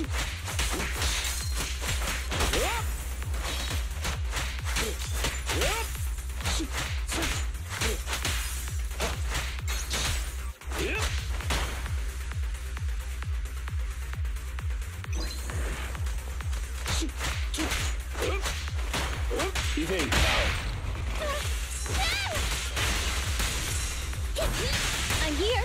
I'm here.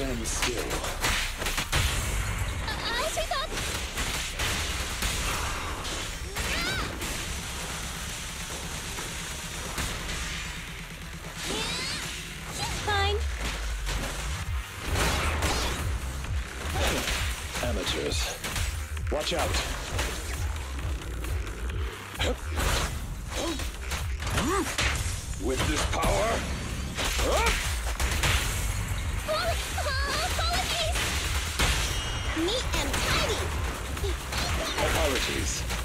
Stand still. Amateurs. Watch out. With this power. Apologies.